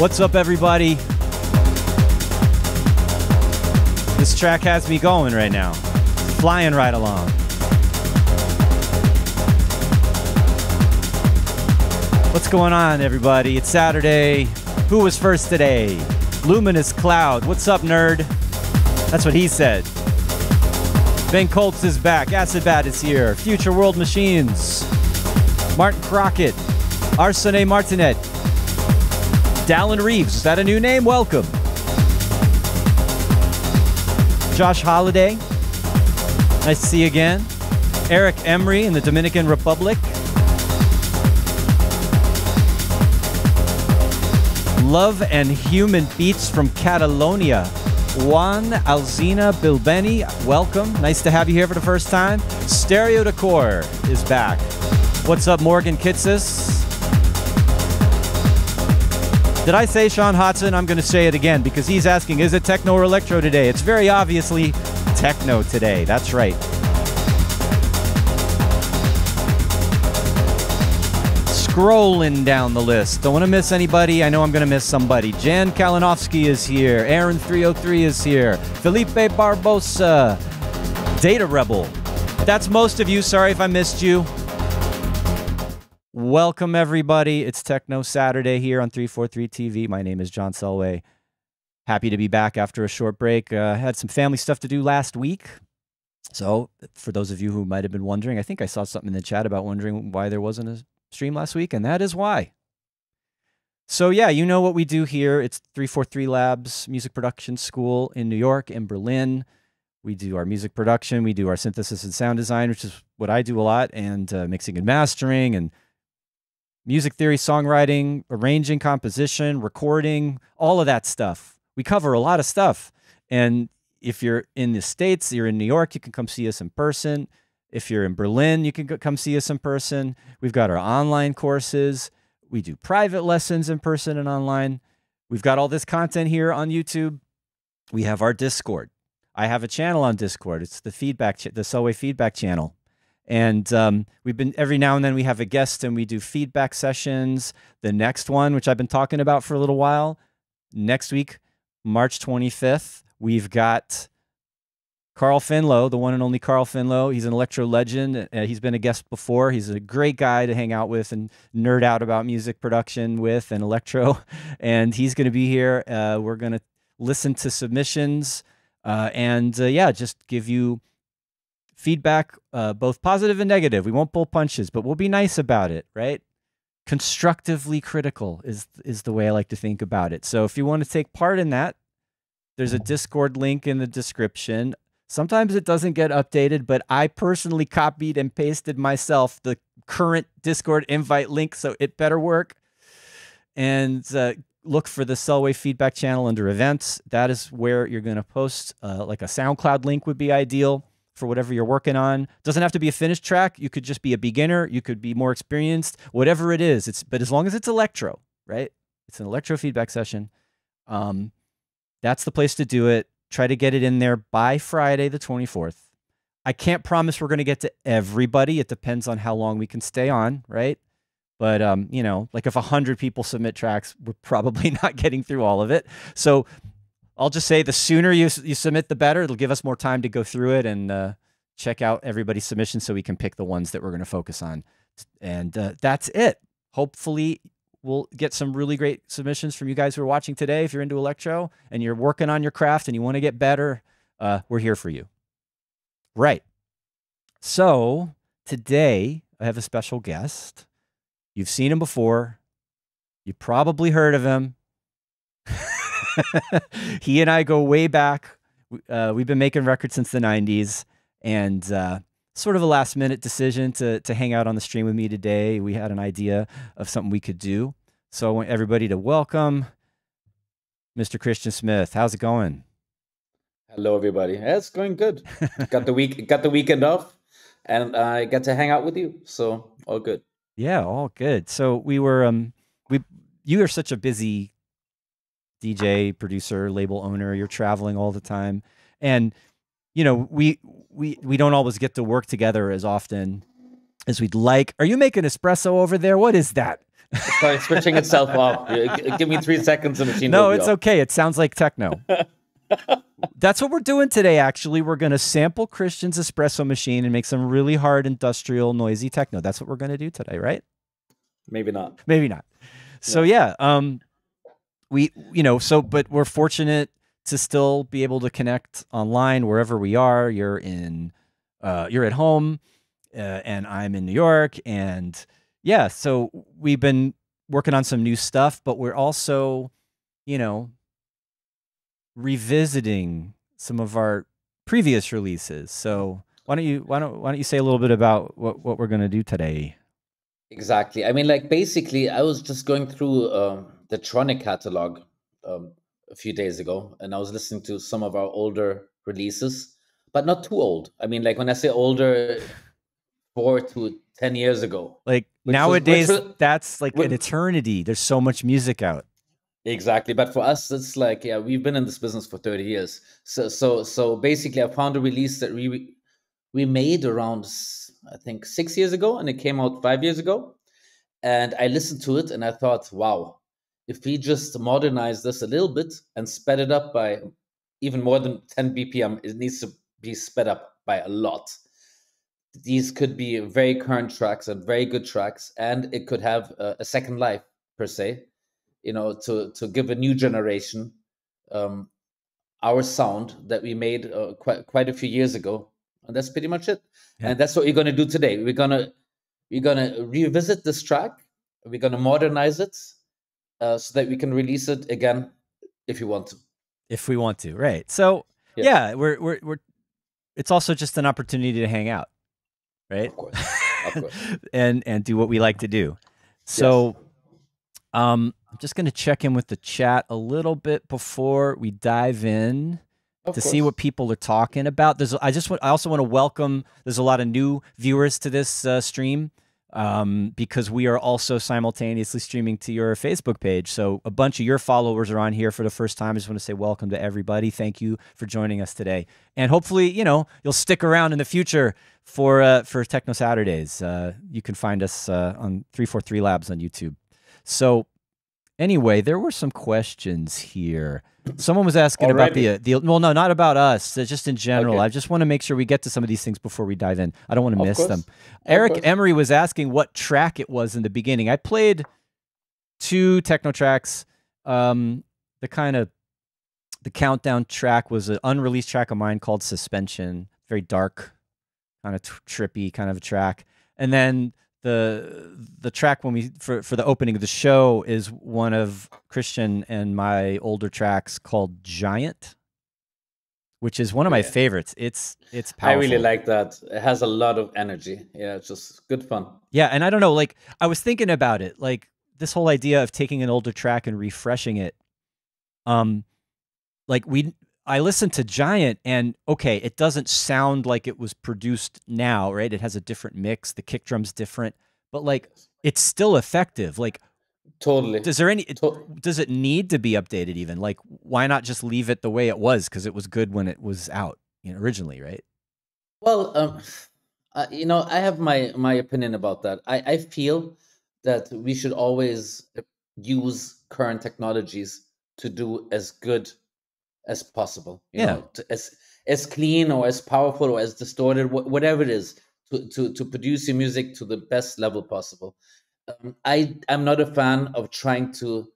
What's up, everybody? This track has me going right now, flying right along. What's going on, everybody? It's Saturday. Who was first today? Luminous Cloud. What's up, nerd? That's what he said. Ben Colts is back. Acid Bat is here. Future World Machines. Martin Crockett. Arsene Martinet. Dallin Reeves. Is that a new name? Welcome. Josh Holiday. Nice to see you again. Eric Emery in the Dominican Republic. Love and Human Beats from Catalonia. Juan Alzina Bilbeni, welcome. Nice to have you here for the first time. Stereo Decor is back. What's up, Morgan Kitsis? Did I say Sean Hodson? I'm going to say it again because he's asking, is it techno or electro today? It's very obviously techno today. That's right. Scrolling down the list. Don't want to miss anybody. I know I'm going to miss somebody. Jan Kalinowski is here. Aaron303 is here. Felipe Barbosa. Data Rebel. That's most of you. Sorry if I missed you. Welcome, everybody. It's Techno Saturday here on 343 TV. My name is John Selway. Happy to be back after a short break. Uh, had some family stuff to do last week. So, for those of you who might have been wondering, I think I saw something in the chat about wondering why there wasn't a stream last week, and that is why. So, yeah, you know what we do here. It's 343 Labs Music Production School in New York and Berlin. We do our music production, we do our synthesis and sound design, which is what I do a lot, and uh, mixing and mastering, and music theory, songwriting, arranging, composition, recording, all of that stuff. We cover a lot of stuff. And if you're in the States, you're in New York, you can come see us in person. If you're in Berlin, you can come see us in person. We've got our online courses. We do private lessons in person and online. We've got all this content here on YouTube. We have our Discord. I have a channel on Discord. It's the feedback, the Selway feedback channel. And um, we've been every now and then we have a guest and we do feedback sessions. The next one, which I've been talking about for a little while, next week, March 25th, we've got Carl Finlow, the one and only Carl Finlow. He's an electro legend. Uh, he's been a guest before. He's a great guy to hang out with and nerd out about music production with and electro. And he's going to be here. Uh, we're going to listen to submissions uh, and uh, yeah, just give you feedback, uh, both positive and negative. We won't pull punches, but we'll be nice about it, right? Constructively critical is is the way I like to think about it. So if you want to take part in that, there's a Discord link in the description. Sometimes it doesn't get updated, but I personally copied and pasted myself the current Discord invite link, so it better work. And uh, look for the Selway feedback channel under events. That is where you're going to post. Uh, like a SoundCloud link would be ideal for whatever you're working on. Doesn't have to be a finished track. You could just be a beginner. You could be more experienced. Whatever it is, it's but as long as it's electro, right? It's an electro feedback session. Um, that's the place to do it. Try to get it in there by Friday the 24th. I can't promise we're going to get to everybody. It depends on how long we can stay on, right? But um, you know, like if hundred people submit tracks, we're probably not getting through all of it. So I'll just say the sooner you you submit, the better. It'll give us more time to go through it and uh, check out everybody's submissions, so we can pick the ones that we're going to focus on. And uh, that's it. Hopefully, we'll get some really great submissions from you guys who are watching today. If you're into electro and you're working on your craft and you want to get better, uh, we're here for you. Right. So today I have a special guest. You've seen him before. You probably heard of him. he and I go way back. Uh, we've been making records since the 90s and uh, sort of a last minute decision to, to hang out on the stream with me today. We had an idea of something we could do. So I want everybody to welcome Mr. Christian Smith. How's it going? Hello, everybody. Yeah, it's going good. got the week, got the weekend off, and I got to hang out with you. So all good. Yeah, all good. So we were, um, we, you are such a busy DJ, producer, label owner. You're traveling all the time, and you know we we we don't always get to work together as often as we'd like. Are you making espresso over there? What is that? Sorry, switching itself off. Give me three seconds, the machine. No, it's okay. It sounds like techno. That's what we're doing today. Actually, we're going to sample Christian's espresso machine and make some really hard industrial, noisy techno. That's what we're going to do today, right? Maybe not. Maybe not. So yeah, um, we you know so but we're fortunate to still be able to connect online wherever we are. You're in, uh, you're at home, uh, and I'm in New York, and yeah, so we've been working on some new stuff, but we're also, you know, revisiting some of our previous releases. So why don't you why don't why don't you say a little bit about what what we're gonna do today? Exactly. I mean, like basically, I was just going through uh, the Tronic catalog um, a few days ago, and I was listening to some of our older releases, but not too old. I mean, like when I say older, four to ten years ago. Like nowadays, was, was, that's like an eternity. There's so much music out. Exactly, but for us, it's like yeah, we've been in this business for thirty years. So so so basically, I found a release that we we made around I think six years ago, and it came out five years ago. And I listened to it, and I thought, wow, if we just modernize this a little bit and sped it up by even more than 10 BPM, it needs to be sped up by a lot. These could be very current tracks and very good tracks, and it could have a, a second life per se, you know, to to give a new generation um, our sound that we made uh, quite quite a few years ago, and that's pretty much it. Yeah. And that's what we're gonna do today. We're gonna we're gonna revisit this track. We're gonna modernize it uh, so that we can release it again if you want to. If we want to, right? So yes. yeah, we're we're we're. It's also just an opportunity to hang out, right? Of course, of course. and and do what we like to do. So, yes. um, I'm just going to check in with the chat a little bit before we dive in. Of to course. see what people are talking about. There's, I just want, I also want to welcome. There's a lot of new viewers to this uh, stream um, because we are also simultaneously streaming to your Facebook page. So a bunch of your followers are on here for the first time. I just want to say welcome to everybody. Thank you for joining us today, and hopefully, you know, you'll stick around in the future for uh, for Techno Saturdays. Uh, you can find us uh, on three four three Labs on YouTube. So anyway, there were some questions here. Someone was asking Already? about the uh, the well, no, not about us. Uh, just in general. Okay. I just want to make sure we get to some of these things before we dive in. I don't want to miss course. them. Eric. Emery was asking what track it was in the beginning. I played two techno tracks. Um, the kind of the countdown track was an unreleased track of mine called Suspension. Very dark, kind of trippy, kind of a track. And then the the track when we for for the opening of the show is one of Christian and my older tracks called Giant, which is one of my favorites. It's it's powerful. I really like that. It has a lot of energy. Yeah, it's just good fun. Yeah, and I don't know, like I was thinking about it, like this whole idea of taking an older track and refreshing it. Um, like we I listened to Giant and okay, it doesn't sound like it was produced now, right? It has a different mix, the kick drum's different, but like it's still effective. Like totally. Does there any to- does it need to be updated even? Like why not just leave it the way it was cuz it was good when it was out, you know, originally, right? Well, um uh, you know, I have my my opinion about that. I I feel that we should always use current technologies to do as good as possible. You yeah. know, to, as as clean or as powerful or as distorted, wh- whatever it is, to, to to produce your music to the best level possible. Um, I I'm not a fan of trying to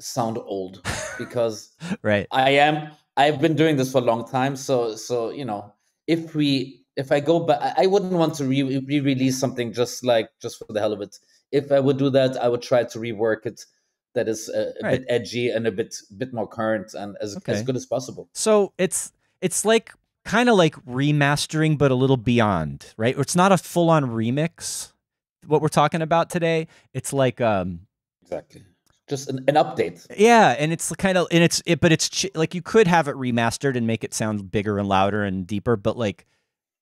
sound old because right I am I've been doing this for a long time. So so you know if we if I go back, I wouldn't want to re release something just like just for the hell of it. If I would do that, I would try to rework it that is a, a right. bit edgy and a bit bit more current and as okay. as good as possible. So it's it's like kind of like remastering, but a little beyond, right? It's not a full on remix. What we're talking about today, it's like um exactly just an, an update. Yeah, and it's kind of and it's it, but it's ch- like you could have it remastered and make it sound bigger and louder and deeper, but like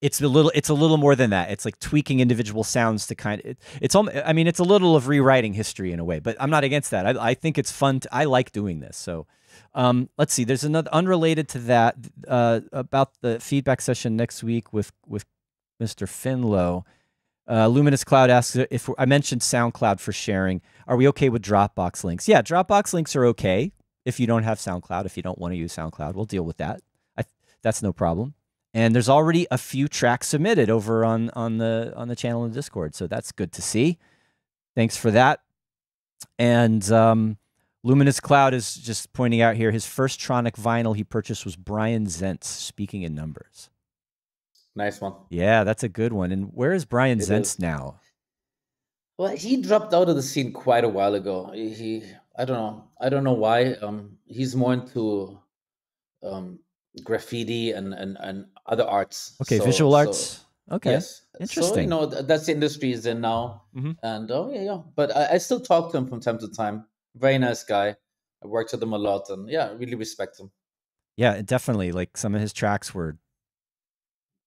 it's a little it's a little more than that it's like tweaking individual sounds to kind of it, it's all i mean it's a little of rewriting history in a way but i'm not against that i, I think it's fun to, i like doing this so um, let's see there's another unrelated to that uh, about the feedback session next week with with mr finlow Uh, Luminous Cloud asks if I mentioned SoundCloud for sharing. Are we okay with Dropbox links? Yeah, Dropbox links are okay if you don't have SoundCloud. If you don't want to use SoundCloud, we'll deal with that. I, that's no problem. And there's already a few tracks submitted over on on the on the channel in Discord, so that's good to see. Thanks for that. And um, Luminous Cloud is just pointing out here his first Tronic vinyl he purchased was Brian Zentz, speaking in numbers. Nice one. Yeah, that's a good one. And where is Brian it Zentz is. now? Well, he dropped out of the scene quite a while ago. He, I don't know, I don't know why. Um, he's more into um, graffiti and, and and other arts. Okay, so, visual arts. So, okay, yes, interesting. So you know that's the industry is in now, mm-hmm. and oh yeah, yeah. But I, I still talk to him from time to time very nice guy. I worked with him a lot, and yeah, I really respect him. Yeah, definitely. Like some of his tracks were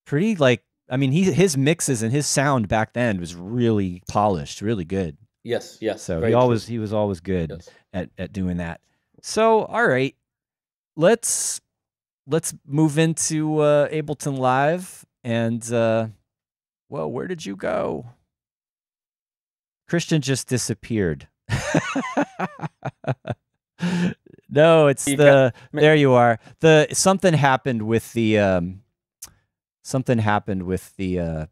pretty like I mean, he his mixes and his sound back then was really polished, really good. Yes, yes. So he always true. he was always good yes. at at doing that. So all right, let's let's move into uh, Ableton Live and uh, well, where did you go? Christian just disappeared. no, it's the there you are. The something happened with the um something happened with the uh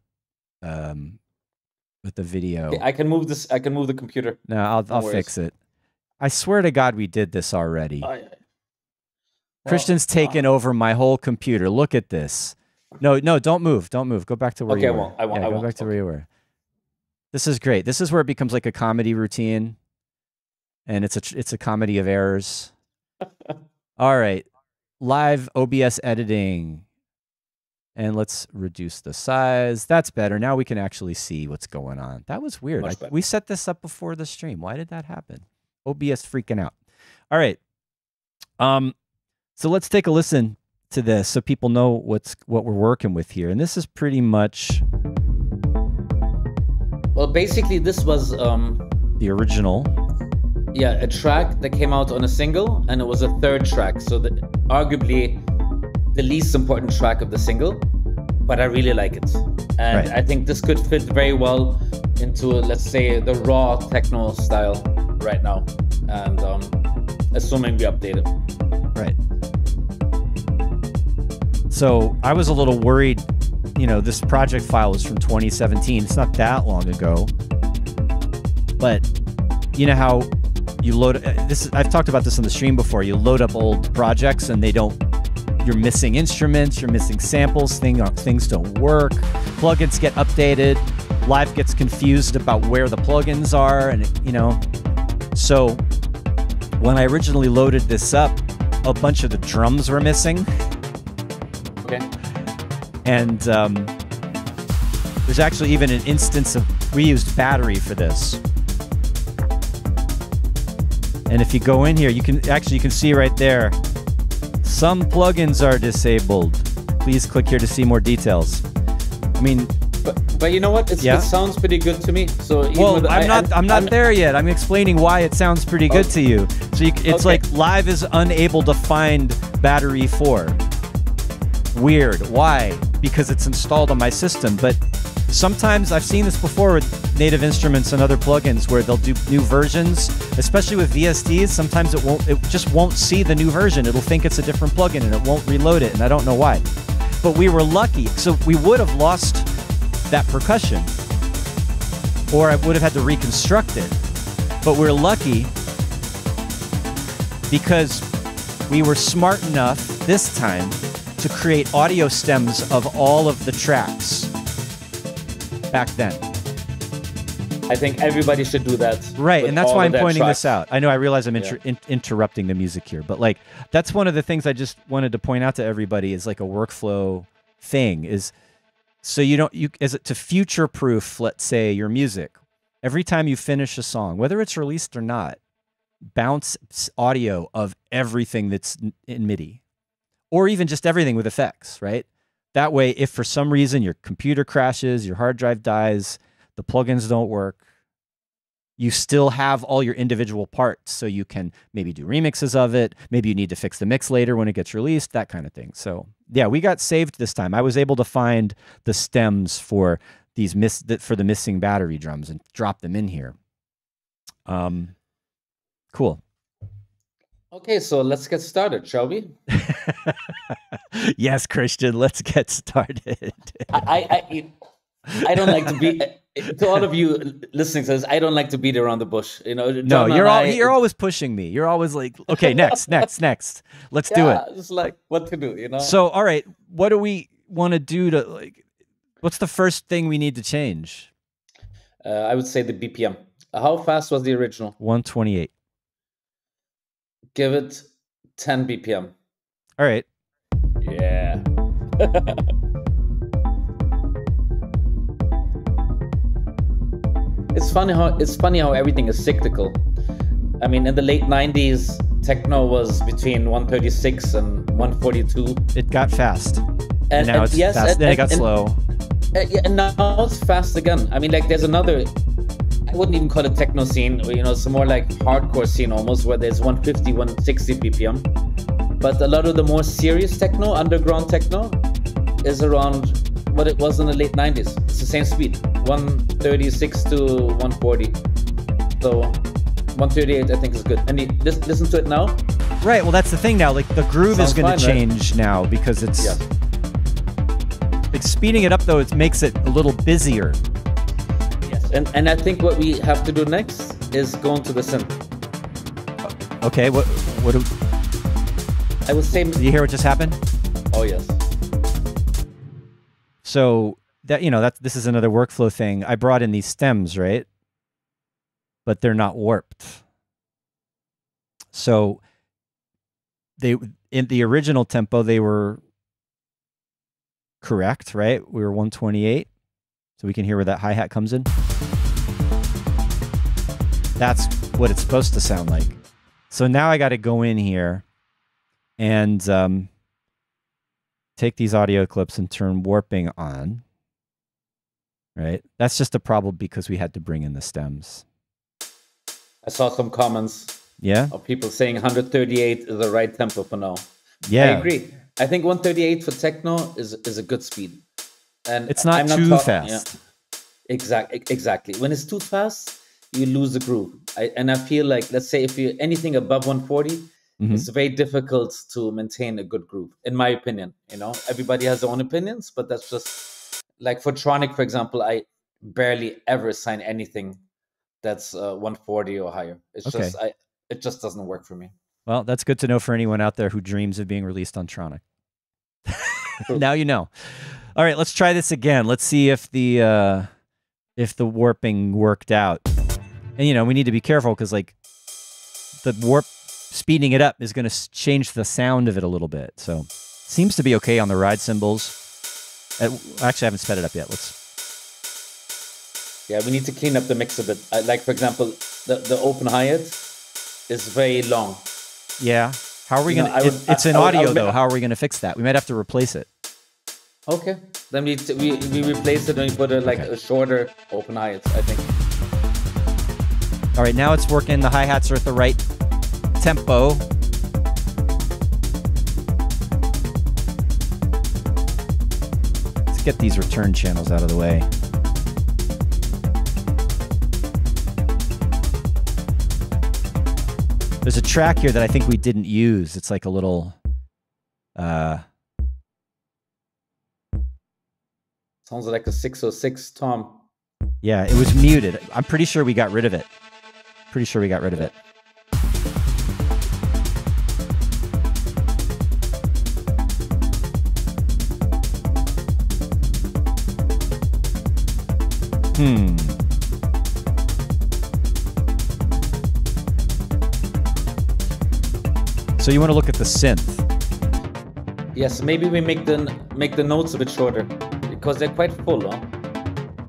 um with the video. Okay, I can move this I can move the computer. No, I'll I'll fix it. I swear to God we did this already. Yeah. Christian's taken over my whole computer. Look at this. No, no, don't move. Don't move. Go back to where okay, you were. I won't. I won't. Yeah, I go won't. back to where you were. This is great. This is where it becomes like a comedy routine and it's a it's a comedy of errors. All right, live OBS editing, and let's reduce the size. That's better. Now we can actually see what's going on. That was weird. I, we set this up before the stream. Why did that happen? OBS freaking out. All right. Um, so let's take a listen to this so people know what's what we're working with here. And this is pretty much. Well, basically, this was um, the original yeah, a track that came out on a single, and it was a third track. So, the, arguably, the least important track of the single, but I really like it, and right. I think this could fit very well into, let's say, the raw techno style right now, and um, assuming we update it. Right. So I was a little worried. You know, this project file is from 2017. It's not that long ago, but you know how you load uh, this. I've talked about this on the stream before. You load up old projects and they don't. You're missing instruments. You're missing samples. Thing uh, things don't work. Plugins get updated. Live gets confused about where the plugins are, and you know. So when I originally loaded this up, a bunch of the drums were missing. Okay. And um, there's actually even an instance of we used battery for this. And if you go in here, you can actually you can see right there. Some plugins are disabled. Please click here to see more details. I mean, but, but you know what? yeah? It sounds pretty good to me. So well, I'm I, not. I'm not I'm, there yet. I'm explaining why it sounds pretty good to you. So you, it's okay. like live is unable to find battery four. Weird. Why? Because it's installed on my system. But sometimes I've seen this before with native instruments and other plugins where they'll do new versions, especially with VSTs. Sometimes it won't, it just won't see the new version. It'll think it's a different plugin and it won't reload it, and I don't know why. But we were lucky, so we would have lost that percussion, or I would have had to reconstruct it. But we're lucky because we were smart enough this time to create audio stems of all of the tracks back then. I think everybody should do that. Right, and that's why I'm pointing this out. I know I realize I'm inter- yeah. in- interrupting the music here, but like that's one of the things I just wanted to point out to everybody is like a workflow thing is so you don't you is it to future proof let's say your music. Every time you finish a song, whether it's released or not, bounce audio of everything that's in MIDI or even just everything with effects, right? That way, if for some reason your computer crashes, your hard drive dies, the plugins don't work, you still have all your individual parts. So you can maybe do remixes of it. Maybe you need to fix the mix later when it gets released, that kind of thing. So, yeah, we got saved this time. I was able to find the stems for these miss for the missing battery drums and drop them in here. Um, cool. Okay, so let's get started, shall we? yes, Christian, let's get started. I, I, I don't like to be to all of you listening to this. I don't like to beat around the bush. You know, no, you're all, I- you're always pushing me. You're always like, okay, next, next, next. Let's do it. yeah, It's like what to do. You know. So, all right, what do we want to do to like? What's the first thing we need to change? uh, I would say the BPM. How fast was the original? One twenty-eight. Give it 10 BPM. All right. Yeah. it's funny how it's funny how everything is cyclical. I mean, in the late 90s, techno was between 136 and 142. It got fast, and, And, now and it's yes, fast. and- then it got and- slow. Uh, yeah, and now it's fast again. I mean, like there's another. I wouldn't even call it techno scene. You know, it's more like hardcore scene almost, where there's 150, 160 BPM. But a lot of the more serious techno, underground techno, is around what it was in the late 90s. It's the same speed, 136 to 140. So 138, I think, is good. And you, lis- listen to it now. Right. Well, that's the thing now. Like the groove is going to fine, right? change now because it's Yeah. like speeding it up though. It makes it a little busier. And and I think what we have to do next is go into the synth. Okay. What? What? Do, I would say, do you hear what just happened? oh yes. So that you know that this is another workflow thing. I brought in these stems, right? But they're not warped. So they in the original tempo they were correct, right? We were 128. So we can hear where that hi-hat comes in. That's what it's supposed to sound like. So now I got to go in here and um, take these audio clips and turn warping on. Right? That's just a problem because we had to bring in the stems. I saw some comments Yeah? of people saying 138 is the right tempo for now. Yeah. I agree. I think 138 for techno is is a good speed. And It's not I'm too talk- fast. Exactly. Exactly. When it's too fast, you lose the groove. I, and I feel like, let's say, if you anything above 140, Mhm. it's very difficult to maintain a good groove, in my opinion. You know, everybody has their own opinions, but that's just like for Tronic, for example. I barely ever sign anything that's uh, 140 or higher. It's Okay. just I, it just doesn't work for me. Well, that's good to know for anyone out there who dreams of being released on Tronic. Now you know. All right, let's try this again. Let's see if the uh if the warping worked out. And you know, we need to be careful cuz like the warp speeding it up is going to change the sound of it a little bit. So, seems to be okay on the ride cymbals. Actually, I haven't sped it up yet. Let's Yeah, we need to clean up the mix a bit. Like for example, the the open hi hat is very long. Yeah. How are we You going I to would- It's I- in I would- I audio would- though. How are we going to fix that? We might have to replace it. Okay, then we we, we replace it and we put a like Okay. a shorter open hi hat. I think. All right, now it's working. The hi hats are at the right tempo. Let's get these return channels out of the way. There's a track here that I think we didn't use. It's like a little. Uh, Sounds like a 606 Tom. yeah, it was muted. I'm pretty sure we got rid of it. Pretty sure we got rid of it. Hmm. So you want to look at the synth. Yes, maybe we make the make the notes a bit shorter because they're quite full. Huh?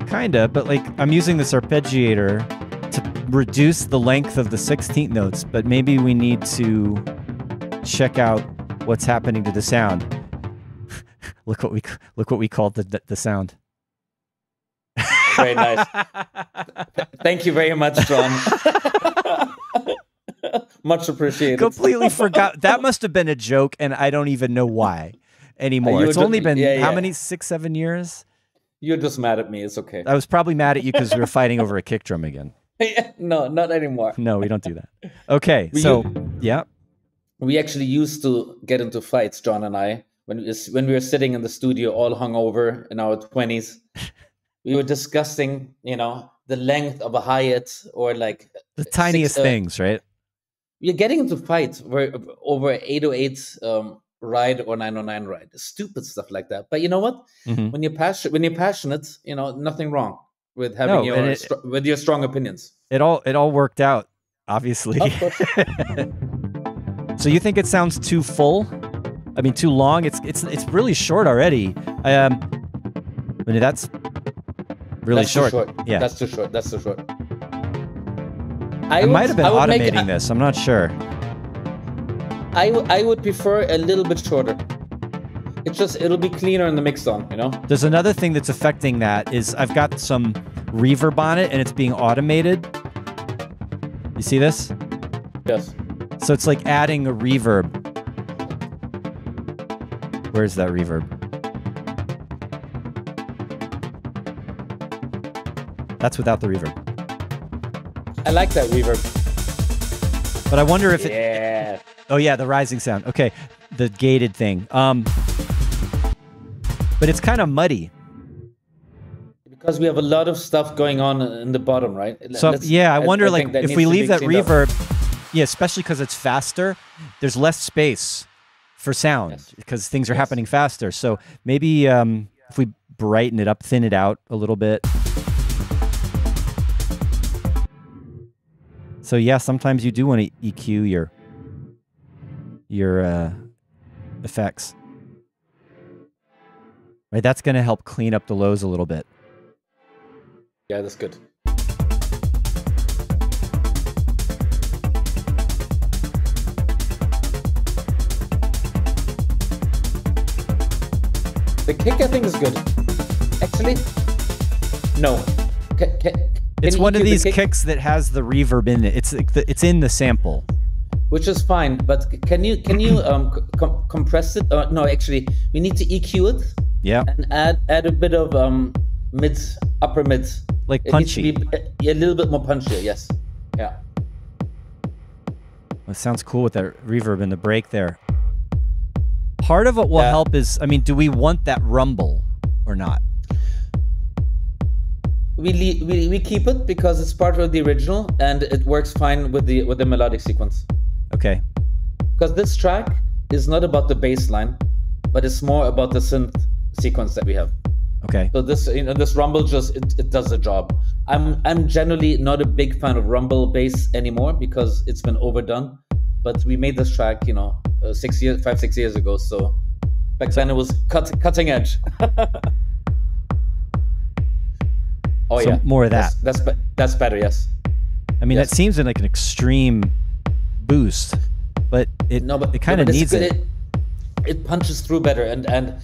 Kinda, but like I'm using this arpeggiator to reduce the length of the 16th notes, but maybe we need to check out what's happening to the sound. look what we look what we called the the, sound. Very nice. Thank you very much, John. much appreciated. Completely forgot. That must have been a joke, and I don't even know why anymore. It's only been yeah, how many? Six, seven years. You're just mad at me. It's okay. I was probably mad at you because we were fighting over a kick drum again. no, not anymore. No, we don't do that. Okay, we so yeah, we actually used to get into fights, John and I, when we, when we were sitting in the studio, all hungover in our twenties. we were discussing, you know, the length of a hi-hat or like the tiniest six, uh, things, right? You're getting into fights where over 808 um, ride or 909 ride, stupid stuff like that. But you know what? Mm-hmm. When you're passionate, when you're passionate, you know, nothing wrong with having no, your it, with your strong opinions. It all it all worked out, obviously. so you think it sounds too full? I mean, too long? It's it's it's really short already. Um, I mean, that's really that's short. short. Yeah, that's too short. That's too short. I, I would, might have been automating this. I'm not sure. I, I would prefer a little bit shorter. It's just it'll be cleaner in the mix on, you know. There's another thing that's affecting that is I've got some reverb on it and it's being automated. You see this? Yes. So it's like adding a reverb. Where's that reverb? That's without the reverb. I like that reverb. But I wonder if yeah. it. Oh yeah, the rising sound. Okay, the gated thing. Um, but it's kind of muddy. Because we have a lot of stuff going on in the bottom, right? So Let's, yeah, I wonder I, like if we leave that reverb. Up. Yeah, especially because it's faster. There's less space for sound yes. because things are yes. happening faster. So maybe um, if we brighten it up, thin it out a little bit. So yeah, sometimes you do want to EQ your your uh, effects. Right, that's going to help clean up the lows a little bit. Yeah, that's good. The kick, I think, is good. Actually, no. It's one of these kick? kicks that has the reverb in it. It's it's in the sample. Which is fine, but can you can you um com compress it? Uh, no, actually, we need to EQ it. Yeah. And add add a bit of um mid upper mid. Like punchy. A, little bit more punchier. Yes. Yeah. Well, it sounds cool with that reverb in the break there. Part of what will yeah. help is, I mean, do we want that rumble or not? we, we we keep it because it's part of the original and it works fine with the with the melodic sequence. Okay. Because this track is not about the bass line, but it's more about the synth sequence that we have. Okay. So this you know this rumble just it, it does the job. I'm I'm generally not a big fan of rumble bass anymore because it's been overdone. But we made this track, you know, uh, six years, five six years ago. So back then it was cut, cutting edge. Oh so yeah, more of that. That's that's, that's better. Yes. I mean, yes. that seems like an extreme boost, but it no, but, it kind of needs it. it. It punches through better, and and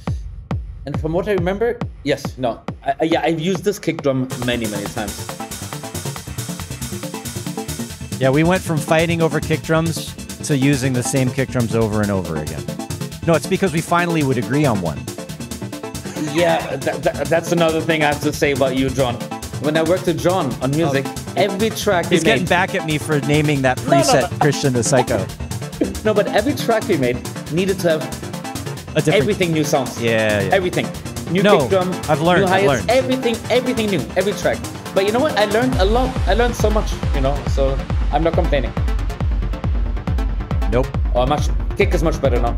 and from what I remember, yes, no, I, yeah, I've used this kick drum many many times. Yeah, we went from fighting over kick drums to using the same kick drums over and over again. No, it's because we finally would agree on one. Yeah, that, that, that's another thing I have to say about you, John. When I worked with John on music, oh. every track he's getting made, back at me for naming that preset no, no, no. Christian the Psycho. no, but every track we made needed to have everything new sounds. Yeah, yeah. everything. New no, kick drum. I've learned. New hi-hats, I've learned. Everything, everything new. Every track. But you know what? I learned a lot. I learned so much. You know, so I'm not complaining. Nope. Oh, much kick is much better now.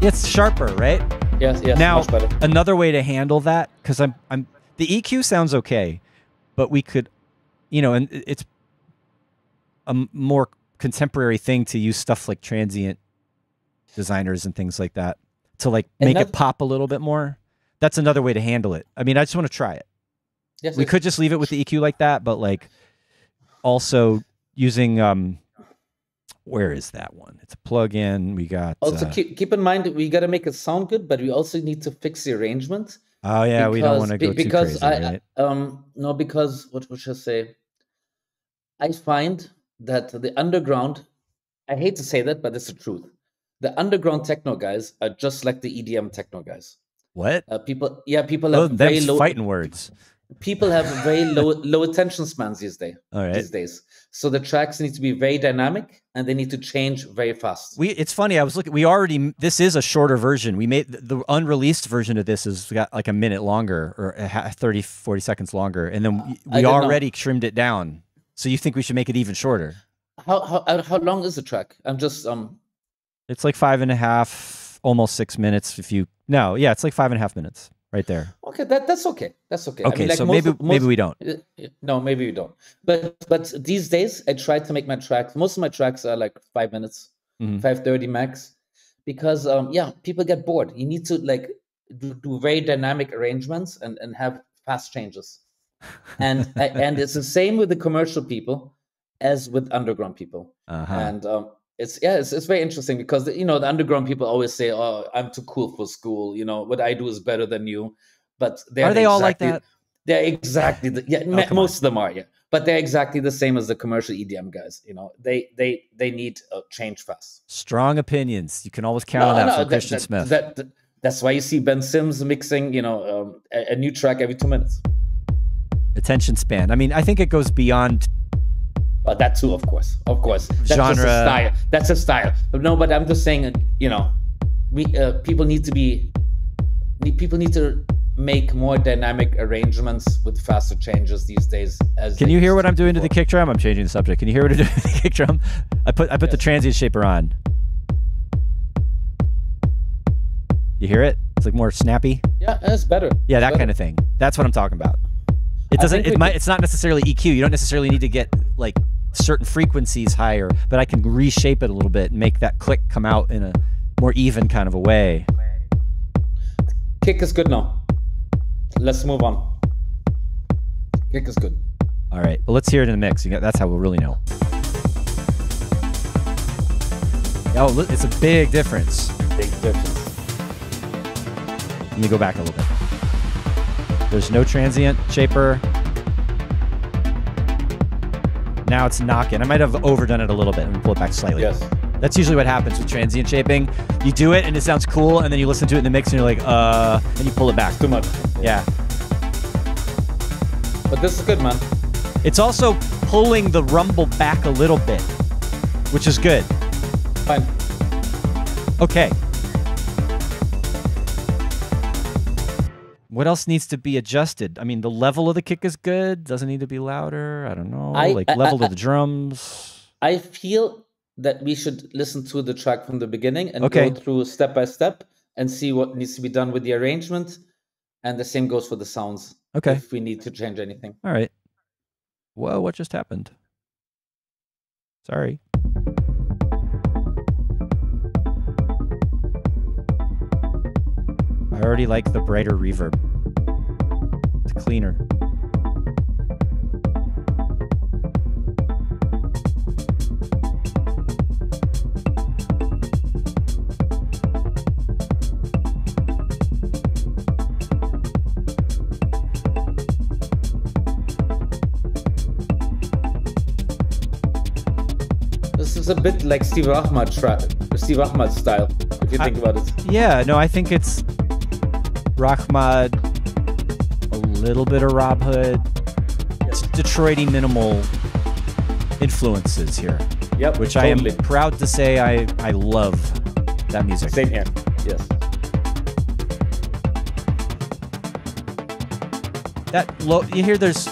It's sharper, right? Yes, yes. Now, another way to handle that, because I'm, I'm, the EQ sounds okay, but we could, you know, and it's a more contemporary thing to use stuff like transient designers and things like that to like make it pop a little bit more. That's another way to handle it. I mean, I just want to try it. Yes, we yes. could just leave it with the EQ like that, but like also using um where is that one? It's a plug-in. We got also uh, keep keep in mind we got to make it sound good, but we also need to fix the arrangement. Oh yeah, because, we don't want to go because too crazy, I, right? um no because what what should I say? I find that the underground. I hate to say that, but it's the truth. The underground techno guys are just like the EDM techno guys. What? Uh, people, yeah, people Oh, have very them's low. fighting words. People have very low low attention spans these days. All right. These days, so the tracks need to be very dynamic and they need to change very fast. We it's funny. I was looking. We already this is a shorter version. We made the, unreleased version of this is got like a minute longer or a 30 40 seconds longer, and then we, we didn't know. already trimmed it down. So you think we should make it even shorter? How how uh, how long is the track? I'm just um. It's like five and a half, almost six minutes. If you no, yeah, it's like five and a half minutes right there. Okay, that that's okay. That's okay. I Okay, mean, like so most maybe of- maybe we don't. Uh, No, maybe we don't. But but these days, I try to make my tracks. Most of my tracks are like five minutes, Mhm. five thirty max, because um yeah, people get bored. You need to like do, do very dynamic arrangements and and have fast changes, and and it's the same with the commercial people as with underground people. Uh-huh. And um, it's yeah, it's, it's very interesting because you know the underground people always say, "Oh, I'm too cool for school." You know, what I do is better than you. But they're Are the they all like that? Oh, they're exactly the, yeah. come most of them are yeah, but they're exactly the same as the commercial EDM guys. You know, they they they need a change fast. Strong opinions. You can always count on that no, from Christian that, Smith. That, that- that's why you see Ben Sims mixing, you know, um, a, a new track every two minutes. Attention span. I mean, I think it goes beyond. But that too, of course, of course. That's just Genre. a style. That's a style. But no, but I'm just saying, you know, we uh, people need to be, need, people need to make more dynamic arrangements with faster changes these days. As Can you hear what I'm doing to the kick drum? I'm changing the subject. Can you hear what I'm doing to the kick drum? I put I put the Yes. transient shaper on. You hear it? It's like more snappy. Yeah, it's better. Yeah, that kind of thing. That's what I'm talking about. It doesn't. It might. It's not necessarily EQ. You don't necessarily need to get like certain frequencies higher, but I can reshape it a little bit and make that click come out in a more even kind of a way. Kick is good now. Let's move on. Kick is good. All right, but let's hear it in the mix. That's how we'll really know. Oh, look, it's a big difference. Big difference. Let me go back a little bit. There's no transient shaper. Now it's knocking. I might have overdone it a little bit. Me pull it back slightly. Yes. That's usually what happens with transient shaping. You do it and it sounds cool, and then you listen to it in the mix and you're like, uh, and you pull it back. Too much. Yeah. But this is good, man. It's also pulling the rumble back a little bit, which is good. Fine. Okay. What else needs to be adjusted? I mean, the level of the kick is good. Doesn't need to be louder. I don't know. I- like I- level I- of the drums. I feel that we should listen to the track from the beginning and Okay. go through step by step and see what needs to be done with the arrangement. And the same goes for the sounds. Okay. If we need to change anything. All right. Whoa, what just happened? Sorry. Already like the brighter reverb. It's cleaner. This is a bit like Steve Rachmad track, Steve Rachmad style, if you I- think about it. Yeah, no, I think it's Rachmad, a little bit of Rob Hood, Yes. Detroity minimal influences here, Yep. which totally. I am proud to say I, I love that music. Same here. Yes. That low, you hear there's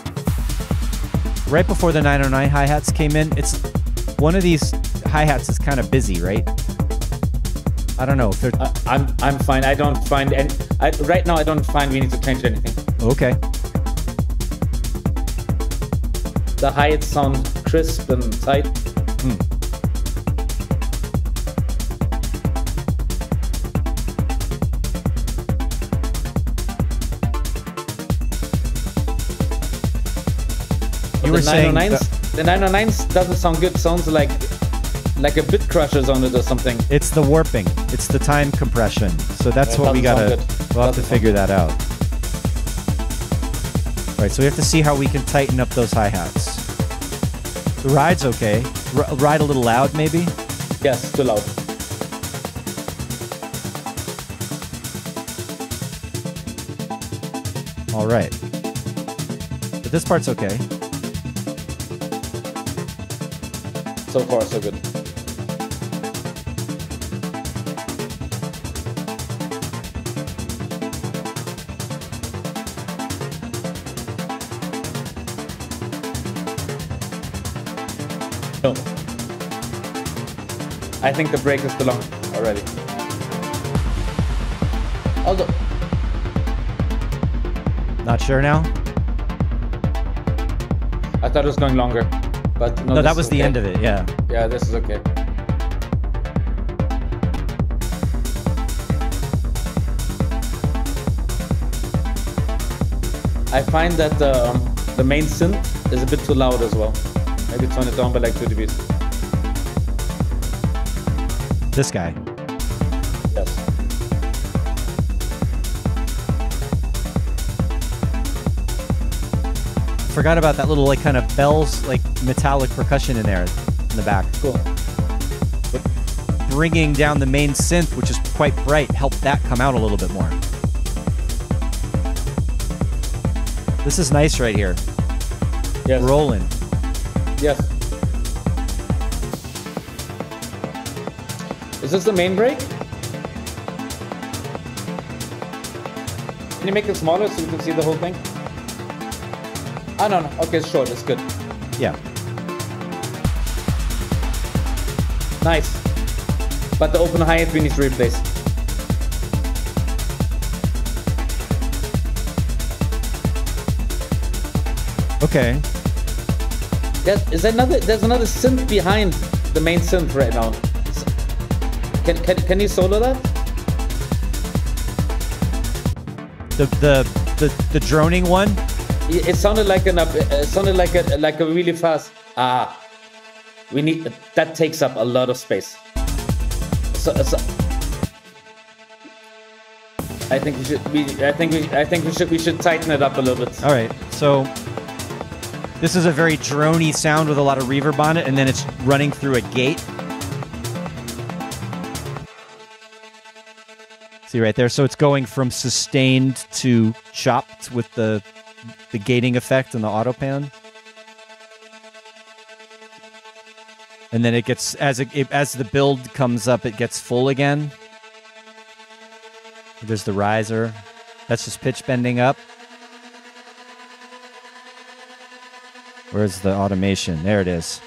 right before the 909 hi hats came in. It's one of these hi hats is kind of busy, right? I don't know I, I'm I'm fine. I don't find and right now, I don't find we need to change anything. okay. The hi-hats sound crisp and tight. Hmm. You were oh the saying the 909s doesn't sound good. Sounds like like a bit crushers on it or something. It's the warping. It's the time compression. So that's Yeah, what we gotta. We'll have to figure that out. All right, so we have to see how we can tighten up those hi hats. The ride's okay. R- ride a little loud, maybe. Yes, too loud. All right. But this part's okay. So far, so good. I think the break is too long already. Although, Not sure now. I thought it was going longer, but no, No, this that is was the end of it. Yeah. Yeah, this is okay. I find that um, the main synth is a bit too loud as well. Maybe turn it down by like 2 dBs. This guy. Yes. Forgot about that little like kind of bells, like metallic percussion in there in the back. Cool. Bringing down the main synth, which is quite bright, helped that come out a little bit more. This is nice right here. Yes. Rolling. Yes. Is this the main break? Can you make it smaller so you can see the whole thing? Oh, no, no. Okay, it's short. It's good. Yeah. Nice. But the open hi-hat we need to replace. Okay. There's, is another, there's another synth behind the main synth right now. Can, can, can you solo that? The the the, the droning one. It sounded like an up. It sounded like a like a really fast. Ah, we need that takes up a lot of space. So, so I think we should. We, I think we. I think we should. We should tighten it up a little bit. All right. So this is a very drony sound with a lot of reverb on it, and then it's running through a gate. See right there. So it's going from sustained to chopped with the the gating effect and the auto pan. And then it gets as it, it as the build comes up, it gets full again. There's the riser. That's just pitch bending up. Where's the automation? There it is.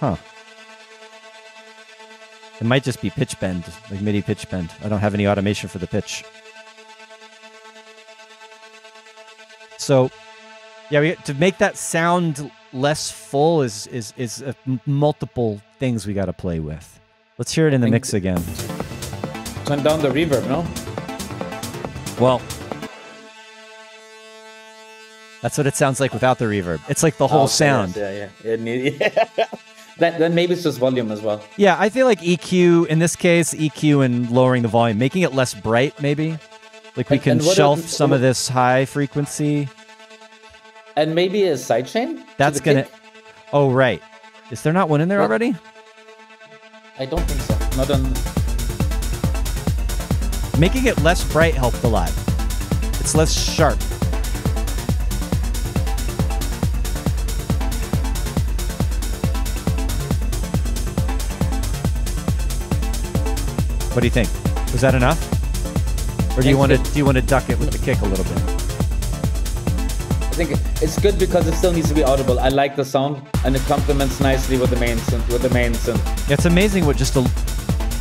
Huh. It might just be pitch bend, like MIDI pitch bend. I don't have any automation for the pitch. So, yeah, we, to make that sound less full is is is uh, multiple things we got to play with. Let's hear it in the mix again. Turn down the reverb, no? Well, that's what it sounds like without the reverb. It's like the whole Oh, sound. yes, Yeah, yeah. It need, that, then maybe it's just volume as well. Yeah, I feel like EQ in this case, EQ and lowering the volume, making it less bright, maybe. Like we And- can and shelf are- some of this high frequency. And maybe a sidechain. That's gonna. kick? Oh right, is there not one in there What? already? I don't think so. Not on. Making it less bright helped a lot. It's less sharp. What do you think? Was that enough? Or do you want to do you want to duck it with the kick a little bit? I think it's good because it still needs to be audible. I like the sound, and it complements nicely with the main synth. With the main synth. It's amazing what just a,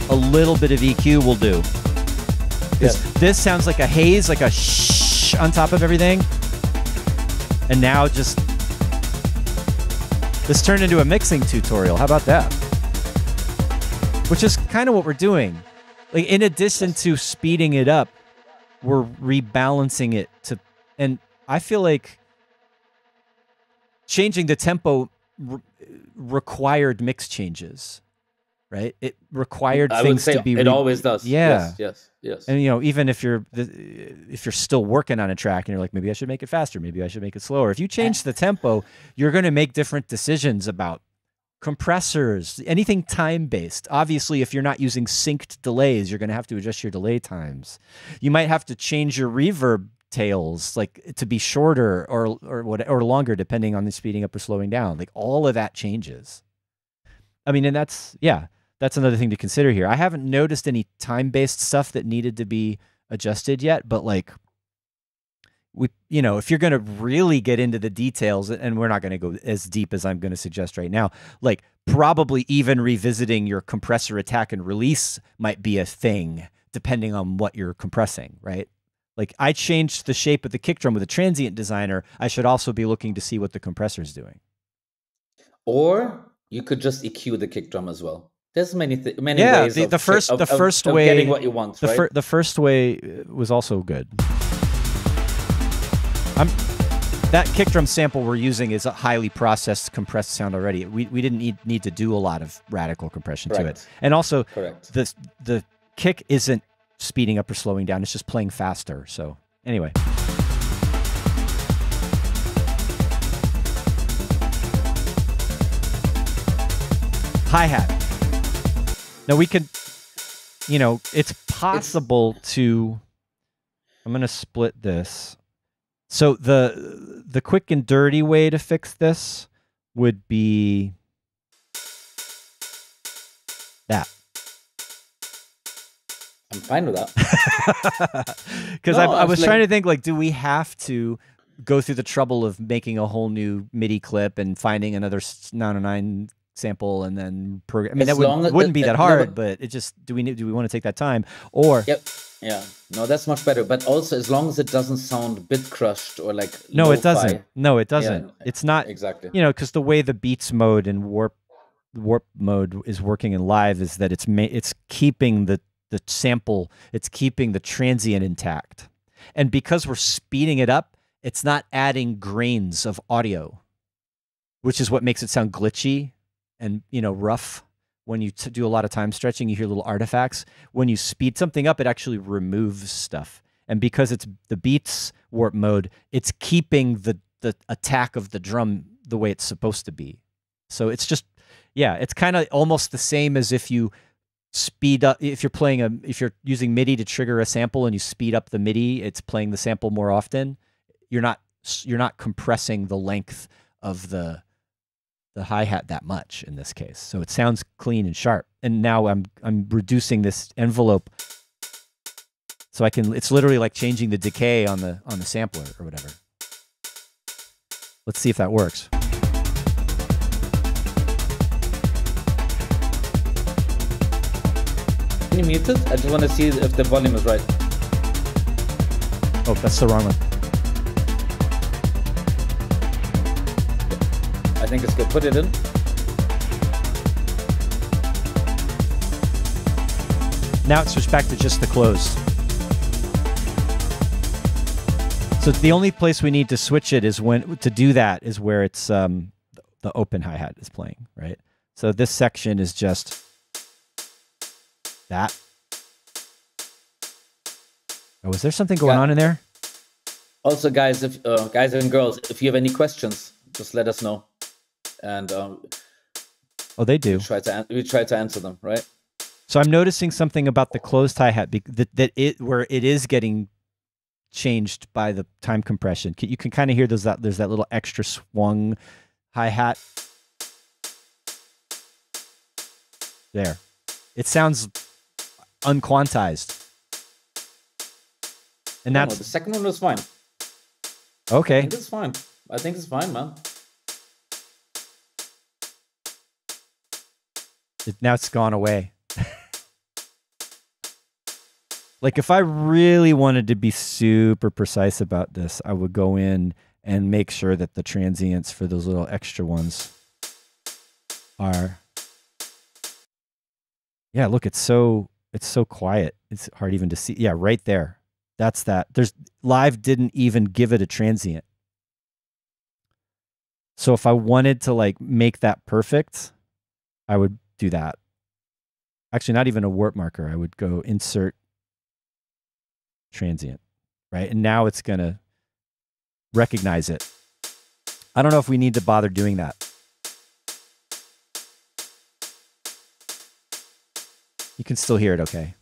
a little bit of EQ will do. This, Yeah. this sounds like a haze, like a shh on top of everything. And now just this turned into a mixing tutorial. How about that? Which is kind of what we're doing. Like in addition to speeding it up, we're rebalancing it to and I feel like changing the tempo re- required mix changes, right? It required I would things say to be it always does. Yeah. Yes. Yes. Yes. and you know, even if you're if you're still working on a track and you're like, maybe I should make it faster, maybe I should make it slower. If you change the tempo, you're going to make different decisions about compressors, anything time based. Obviously, if you're not using synced delays, you're going to have to adjust your delay times. You might have to change your reverb tails like to be shorter or or what or longer depending on the speeding up or slowing down. Like all of that changes. I mean, and that's yeah, that's another thing to consider here. I haven't noticed any time based stuff that needed to be adjusted yet, but like we you know if you're going to really get into the details and we're not going to go as deep as i'm going to suggest right now like probably even revisiting your compressor attack and release might be a thing depending on what you're compressing right? Like i changed the shape of the kick drum with a transient designer. I should also be looking to see what the compressor is doing. Or you could just eq the kick drum as well. There's many th- many yeah ways the, of, the first of, the first of way getting what you want the, right? fir- the first way uh, was also good I'm, that kick drum sample we're using is a highly processed compressed sound already. We, we didn't need, need to do a lot of radical compression to it. And also Correct. the the kick isn't speeding up or slowing down. It's just playing faster. So anyway. Hi-hat. Now we could you know, it's possible to I'm going to split this. So the the quick and dirty way to fix this would be that. I'm fine with that. Because No, I, I was actually- trying to think like, do we have to go through the trouble of making a whole new MIDI clip and finding another s- 909 sample and then program? I mean, As that would, wouldn't, be uh, that no, hard, but- but it just do we need, do we want to take that time or Yep. Yeah. No, that's much better. But also, as long as it doesn't sound bit crushed or like no, it doesn't. No, it doesn't. Yeah, it's not. Exactly. you know, because the way the beats mode and warp warp mode is working in live is that it's ma- it's keeping the the sample, it's keeping the transient intact, and because we're speeding it up, it's not adding grains of audio, which is what makes it sound glitchy and you know rough. When you do a lot of time stretching, you hear little artifacts. When you speed something up, it actually removes stuff. And because it's the beats warp mode, it's keeping the the attack of the drum the way it's supposed to be. So it's just yeah, it's kind of almost the same as if you speed up if you're playing a if you're using MIDI to trigger a sample and you speed up the MIDI, it's playing the sample more often. You're not you're not compressing the length of the the hi-hat that much in this case. So it sounds clean and sharp. And now I'm I'm reducing this envelope so I can it's literally like changing the decay on the on the sampler or whatever. Let's see if that works. Can you mute it? I just want to see if the volume is right. Oh, that's the wrong one. I think it's good. Put it in. Now it switched back to just the close. So the only place we need to switch it is when to do that is where it's um, the open hi hat is playing, right? So this section is just that. Oh, is there something going on in there? Also, guys, if uh, guys and girls, if you have any questions, just let us know, and um, Oh, they do. we try to we try to answer them. Right? So I'm noticing something about the closed hi hat be- that that it where it is getting changed by the time compression. You can kind of hear there's that there's that little extra swung hi hat. There, it sounds unquantized, and that's the second one was fine. I okay. think it's fine. I think it's fine, man. It, now it's gone away. like if I really wanted to be super precise about this, I would go in and make sure that the transients for those little extra ones are Yeah, look, it's so it's so quiet. It's hard even to see. Yeah, right there. That's that. There's live didn't even give it a transient. So if I wanted to like make that perfect, I would do that. Actually, not even a warp marker. I would go insert transient, right? And now it's going to recognize it. I don't know if we need to bother doing that. You can still hear it okay.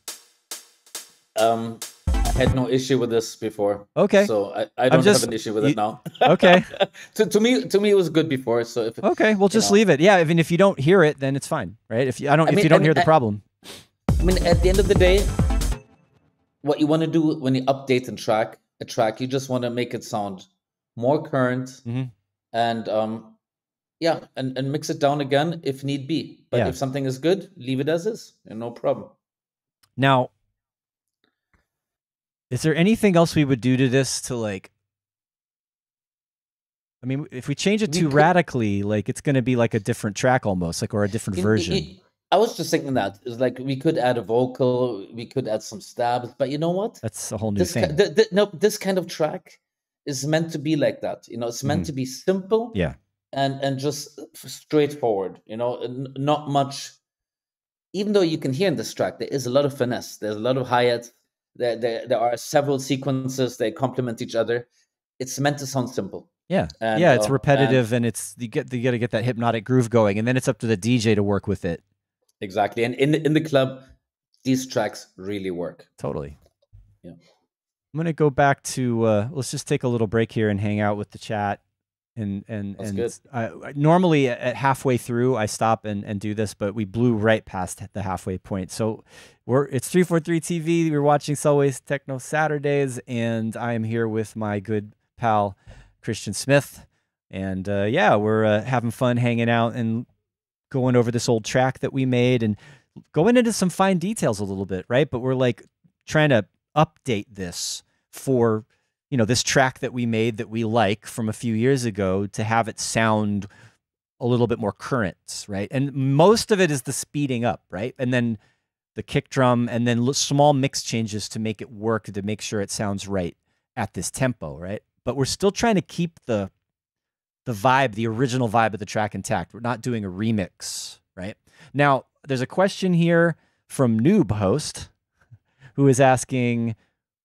Um, had no issue with this before. Okay. So I, I don't just- have an issue with you- it now. Okay. to, to me, to me, it was good before. So if Okay, we'll just know. leave it. Yeah, I mean, if you don't hear it, then it's fine, right? If you, I don't, I if mean- you don't I mean, hear the problem, I mean, at the end of the day, what you want to do when you update and track a track, you just want to make it sound more current Mhm. and um, yeah, and, and mix it down again if need be. But Yeah. if something is good, leave it as is, and no problem. Now, is there anything else we would do to this to like? I mean, if we change it We too could- radically, like it's going to be like a different track almost, like or a different In- version. in- I was just thinking that it's like we could add a vocal, we could add some stabs, but you know what? That's a whole new this ki- thing. th- th- no, this kind of track is meant to be like that. You know, it's meant Mhm. to be simple. Yeah. and and just straightforward. You know, not much. Even though you can hear in this track, there is a lot of finesse. There's a lot of hi hat. There, there, there are several sequences. They complement each other. It's meant to sound simple. yeah, And, yeah, it's um, repetitive and, it's you get you got to get that hypnotic groove going, and then it's up to the DJ to work with it. Exactly. And in the, in the club, these tracks really work. Totally. Yeah. I'm gonna go back to. Uh, let's just take a little break here and hang out with the chat. And and That's and. I, normally at halfway through I stop and, and do this, but we blew right past the halfway point. So we're it's three four three TV. We're watching Selway's Techno Saturdays, and I am here with my good pal Christian Smith. And uh, yeah, we're uh, having fun hanging out and going over this old track that we made and going into some fine details a little bit, right? But we're like trying to update this for you know this track that we made that we like from a few years ago to have it sound a little bit more current, right? And most of it is the speeding up, right? And then the kick drum and then small mix changes to make it work to make sure it sounds right at this tempo, right? But we're still trying to keep the the vibe, the original vibe of the track intact. We're not doing a remix, right? Now, there's a question here from Noob Host who is asking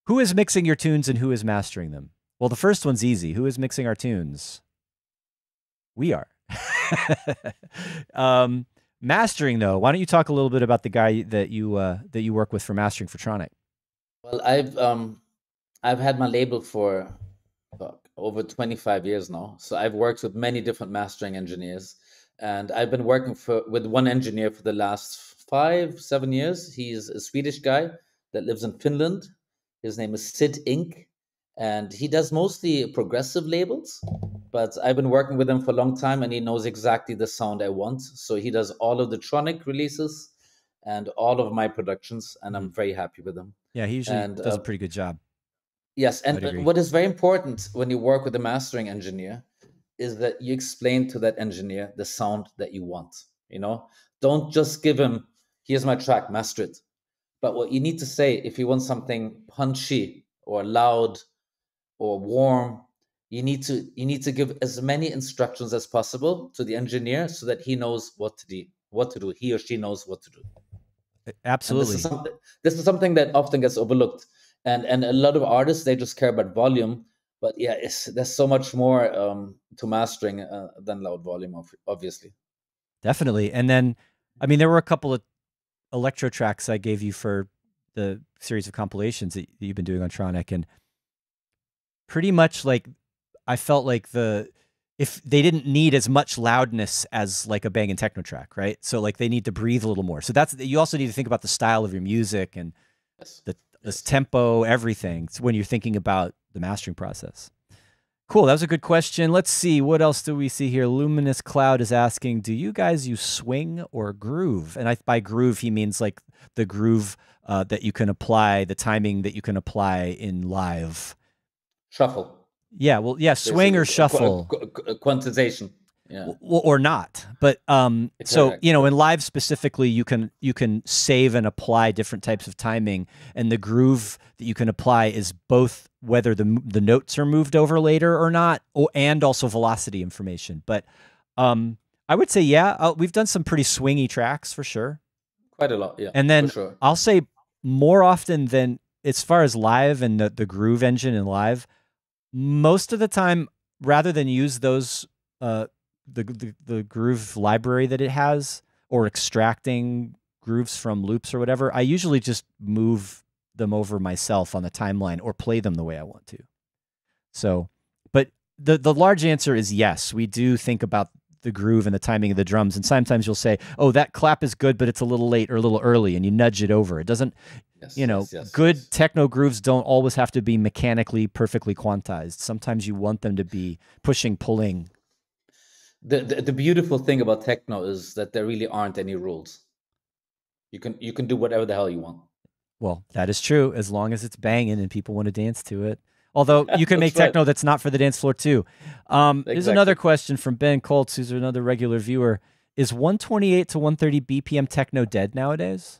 who is mixing your tunes and who is mastering them? Well, the first one's easy. Who is mixing our tunes? We are. um, mastering though, why don't you talk a little bit about the guy that you uh, that you work with for mastering for Tronic? Well, I've um, I've had my label for over 25 years now. So I've worked with many different mastering engineers, and I've been working for with one engineer for the last five, seven years. He's a Swedish guy that lives in Finland. His name is Sid Inc. And he does mostly progressive labels, but I've been working with him for a long time and he knows exactly the sound I want. So he does all of the Tronic releases and all of my productions, and I'm very happy with him. Yeah, he usually And, does a uh, pretty good job. Yes, and uh, what is very important when you work with a mastering engineer is that you explain to that engineer the sound that you want. You know, don't just give him, here's my track, master it. But what you need to say, if you want something punchy or loud or warm, you need to you need to give as many instructions as possible to the engineer so that he knows what to do. What to do, he or she knows what to do. Absolutely. This is, something, this is something that often gets overlooked. And and a lot of artists they just care about volume, but yeah, it's, there's so much more um, to mastering uh, than loud volume, obviously. Definitely. And then, I mean, there were a couple of electro tracks I gave you for the series of compilations that you've been doing on Tronic, and pretty much like I felt like the if they didn't need as much loudness as like a bang and techno track, right? So like they need to breathe a little more. So that's you also need to think about the style of your music and Yes. the the Yes. tempo, everything. So when you're thinking about the mastering process. Cool. That was a good question. Let's see. What else do we see here? Luminous Cloud is asking, do you guys use swing or groove? And I, by groove, he means like the groove uh, that you can apply, the timing that you can apply in live. Shuffle. Yeah. Well, yeah, swing or. Qu- shuffle. qu- qu- quantization. Yeah. w- or not but um so Correct, you know in live specifically you can you can save and apply different types of timing and the groove that you can apply is both whether the the notes are moved over later or not or, and also velocity information but um i would say yeah uh, we've done some pretty swingy tracks for sure Quite a lot. Yeah. And then sure. I'll say more often than as far as live and the, the groove engine and live, most of the time, rather than use those uh the, the the groove library that it has or extracting grooves from loops or whatever, I usually just move them over myself on the timeline or play them the way I want to. So, but the the large answer is yes. We do think about the groove and the timing of the drums, and sometimes you'll say, "Oh, that clap is good, but it's a little late or a little early," and you nudge it over. It doesn't, Yes, you know, yes, yes, good techno grooves don't always have to be mechanically perfectly quantized. Sometimes you want them to be pushing, pulling. The, the the beautiful thing about techno is that there really aren't any rules. You can you can do whatever the hell you want. Well, that is true as long as it's banging and people want to dance to it. Although you can make right. techno that's not for the dance floor too. Um, There's Exactly. another question from Ben Colts, who's another regular viewer. Is 128 to 130 BPM techno dead nowadays?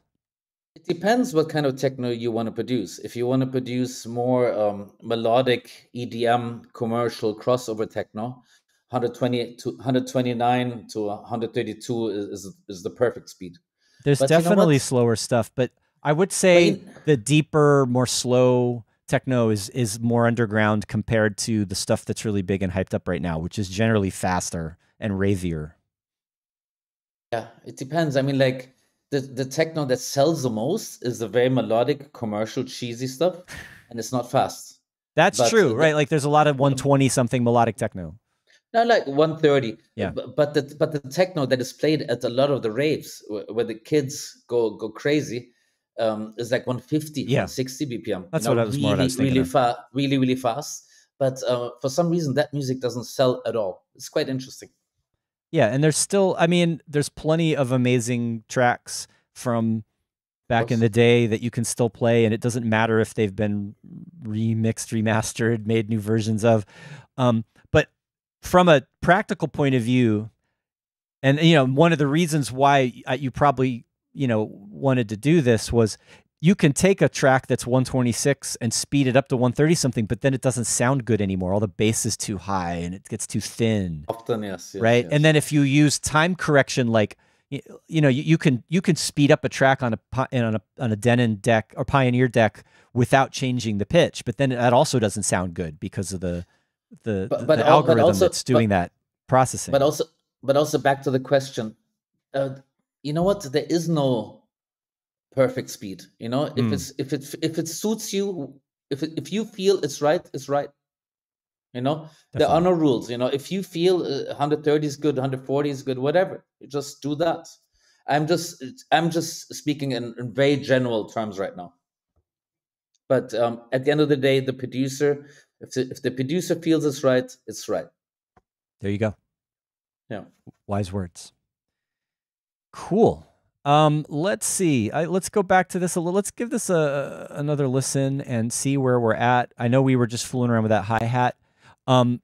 It depends what kind of techno you want to produce. If you want to produce more um, melodic EDM commercial crossover techno, 120 to 129 to 132 is, is, is the perfect speed. There's But you know definitely slower stuff, but I would say you- the deeper, more slow techno is is more underground compared to the stuff that's really big and hyped up right now, which is generally faster and ravier. Yeah, it depends. I mean, like the the techno that sells the most is the very melodic, commercial, cheesy stuff, and it's not fast. That's But true, the- right? Like there's a lot of 120 something melodic techno. No, like 130. Yeah. But, but the but the techno that is played at a lot of the raves where, the kids go go crazy um, is like 150, Yeah. 160 BPM. you That's know, what I was- really, more was thinking really fast, really, really fast. But uh, for some reason, that music doesn't sell at all. It's quite interesting. Yeah, and there's still I mean, there's plenty of amazing tracks from back in the day that you can still play and it doesn't matter if they've been remixed, remastered, made new versions of. Um, from a practical point of view, and you know, one of the reasons why you probably you know wanted to do this was you can take a track that's 126 and speed it up to 130 something, but then it doesn't sound good anymore. All the bass is too high and it gets too thin Often, yes. yes right yes. and then if you use time correction like you know you, you can you can speed up a track on a on a on a denon deck or pioneer deck without changing the pitch but then that also doesn't sound good because of the the, But- the- but the al- but algorithm also- that's doing that processing. but also but also back to the question uh, you know what? There is no perfect speed you know? If Hmm. it's if it if it suits you if it, if you feel it's right it's right you know? There are no rules you know? If you feel uh, 130 is good 140 is good whatever you just do that. I'm just i'm just speaking in, in very general terms right now. But um, at the end of the day the producer if the, if the producer feels it's right it's right. There you go. Yeah. Wise words. Cool. Um let's see. I, let's go back to this a little let's give this a another listen and see where we're at. I know we were just fooling around with that hi-hat. Um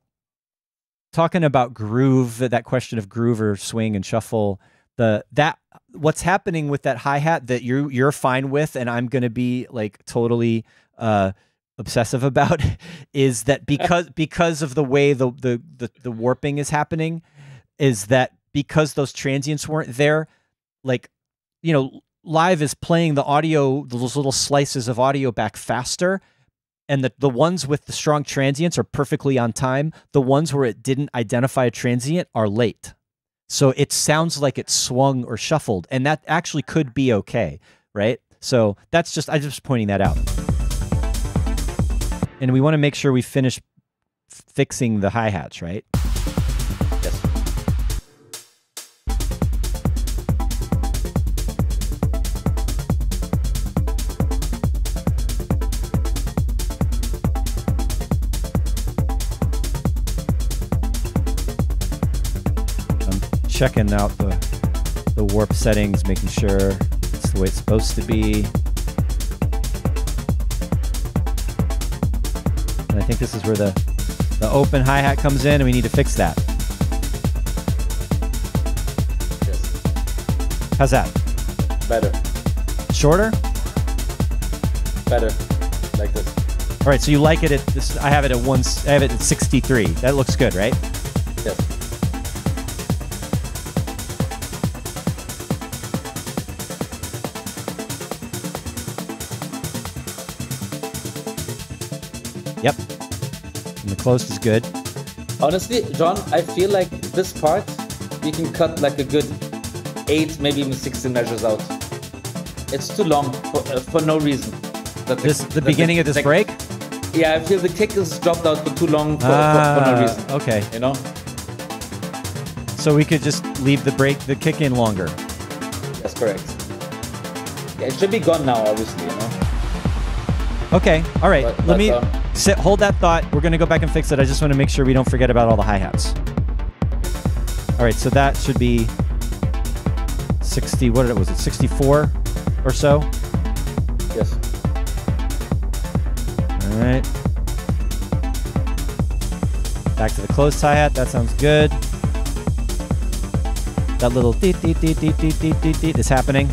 talking about groove that question of groove or swing and shuffle the that what's happening with that hi-hat that you you're fine with and i'm gonna be like totally uh obsessive about is that because because of the way the, the the the warping is happening is that because those transients weren't there like you know live is playing the audio those little slices of audio back faster and the, the ones with the strong transients are perfectly on time. The ones where it didn't identify a transient are late. So it sounds like it swung or shuffled and that actually could be okay right? So that's just i'm just pointing that out and we want to make sure we finish fixing the hi-hats right yes I'm checking out the the warp settings, making sure it's the way it's supposed to be. And I think this is where the the open hi hat comes in, and we need to fix that. yes How's that? better Shorter? better like this All right. So you like it at this? I have it at one. I have it at 63. That looks good, right? yes And the close is good. honestly john i feel like this part you can cut like a good eight maybe even 16 measures out It's too long for, uh, for no reason. That the, this the beginning the, of this the, break. Yeah, I feel the kick is dropped out for too long for, ah, for, for no ah, reason. Okay. You know. So we could just leave the break, the kick in longer. That's correct. Yeah, it should be gone now, obviously. You know. Okay. All right. But, Let but, me um, Sit, hold that thought. We're gonna go back and fix it. I just wanna make sure we don't forget about all the hi-hats. All right, so that should be 60, what was it, 64 or so? Yes. All right. Back to the closed hi-hat, that sounds good. That little dee dee dee dee dee dee dee deet is happening.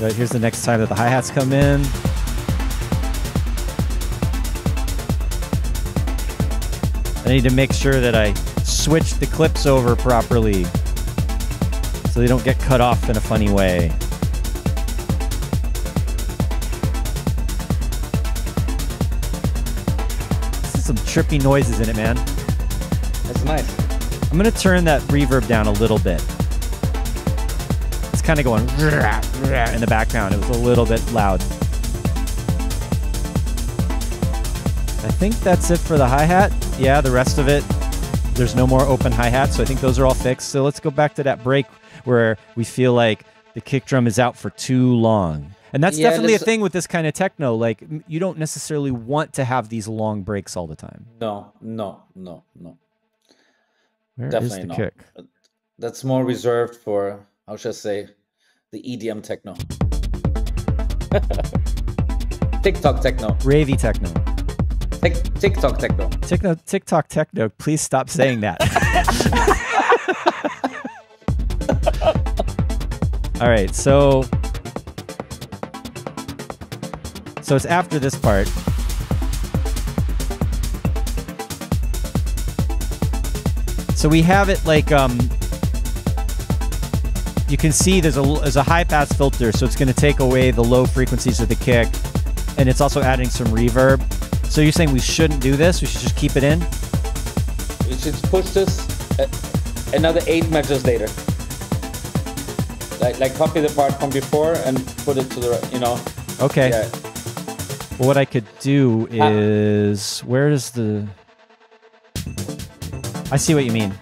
Right, here's the next time that the hi-hats come in. I need to make sure that I switch the clips over properly so they don't get cut off in a funny way. Some trippy noises in it, man. That's nice. I'm gonna turn that reverb down a little bit. Kind of going in the background. It was a little bit loud. I think that's it for the hi-hat. Yeah, the rest of it, there's no more open hi-hat, so I think those are all fixed. So let's go back to that break where we feel like the kick drum is out for too long. And that's yeah, definitely a thing with this kind of techno. Like you don't necessarily want to have these long breaks all the time. No, no, no, no. Where definitely is the not. kick? That's more reserved for how should I say the EDM techno. TikTok techno. Ravey techno. Tick, TikTok techno. Techno TikTok techno. Please stop saying that. All right, so so it's after this part. So we have it like um you can see there's a there's a high pass filter, so it's going to take away the low frequencies of the kick, and it's also adding some reverb. So you're saying we shouldn't do this? We should just keep it in? We should push this uh, another eight measures later like like copy the part from before and put it to the right you know. Okay. Yeah. Well, what I could do uh, is where is the? I see what you mean.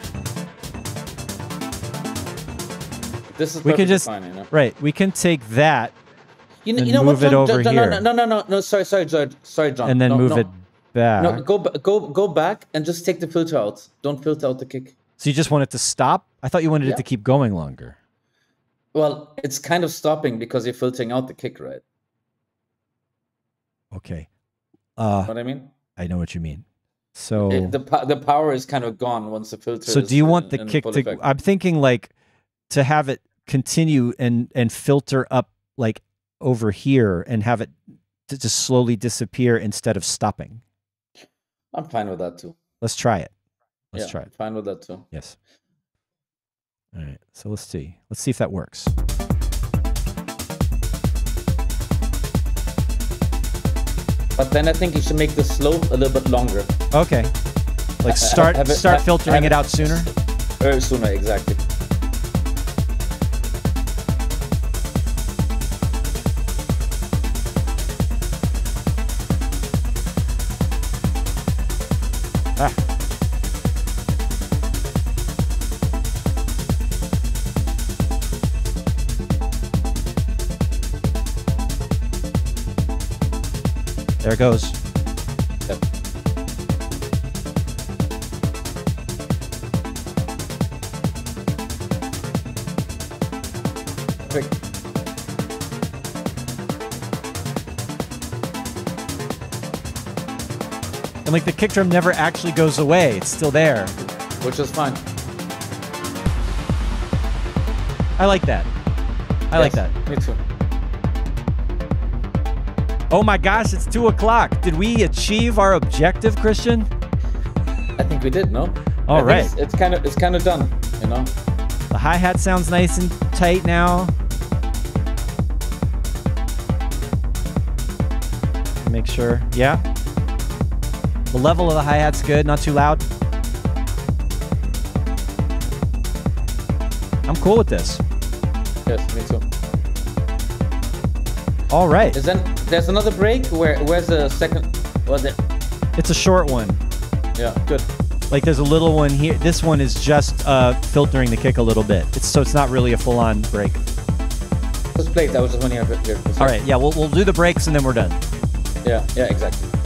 This is we can just fine, you know? right. We can take that. You know, you know move what, it over no, here. No, no, no, no, no. Sorry, sorry, John. Sorry, John. And then no, move no. it back. No, go go go back and just take the filter out. Don't filter out the kick. So you just want it to stop? I thought you wanted yeah. it to keep going longer. Well, it's kind of stopping because you're filtering out the kick, right? Okay. Uh, what I mean? I know what you mean. So it, the the power is kind of gone once the filter. So do you want the kick to? Effect. I'm thinking like to have it continue and and filter up like over here and have it to just slowly disappear instead of stopping. I'm fine with that too. Let's try it. Let's yeah, try it. Fine with that too. Yes. All right, so let's see. Let's see if that works. But then I think you should make the slope a little bit longer. Okay. Like start it, start filtering it out sooner? Very sooner, exactly. There it goes. And like the kick drum never actually goes away. It's still there. Which is fun. I like that. I yes, like that. Me too. Oh my gosh, it's two o'clock. Did we achieve our objective, Christian? I think we did. No. All right. It's, it's kind of it's kind of done. You know. The hi hat sounds nice and tight now. Make sure. Yeah. The level of the hi hat's good. Not too loud. I'm cool with this. Yes, me too. All right. Is then there's another break. Where where's the second? Was it? It's a short one. Yeah, good. Like there's a little one here. This one is just uh, filtering the kick a little bit. It's, so it's not really a full-on break. Just play. I was just if it. All right. Yeah, we'll we'll do the breaks and then we're done. Yeah. Yeah. Exactly.